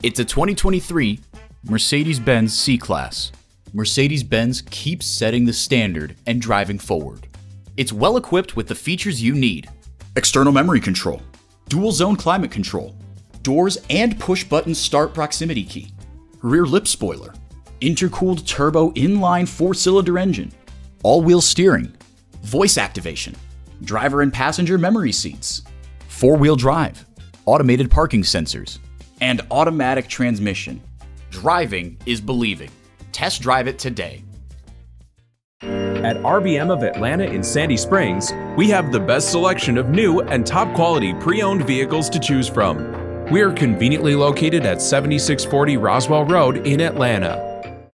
It's a 2023 Mercedes Benz C Class. Mercedes Benz keeps setting the standard and driving forward. It's well equipped with the features you need external memory control, dual zone climate control, doors and push button start proximity key, rear lip spoiler, intercooled turbo inline four cylinder engine, all wheel steering, voice activation, driver and passenger memory seats, four wheel drive, automated parking sensors, and automatic transmission. Driving is believing. Test drive it today. At RBM of Atlanta in Sandy Springs, we have the best selection of new and top quality pre owned vehicles to choose from. We are conveniently located at 7640 Roswell Road in Atlanta.